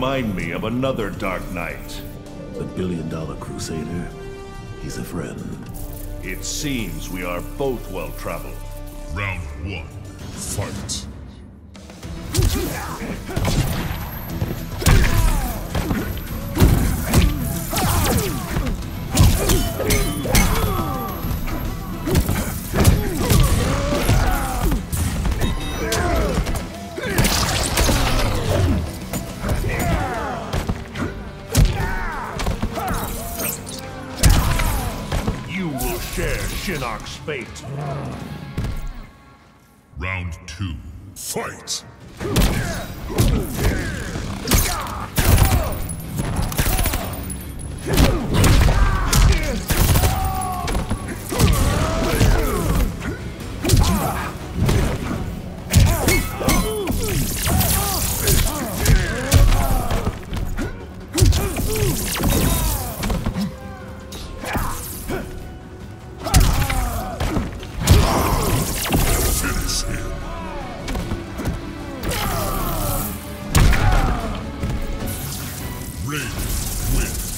remind me of another Dark Knight. The Billion Dollar Crusader. He's a friend. It seems we are both well traveled. Round one, fight. You will share Shinnok's fate. Round two, fight. win.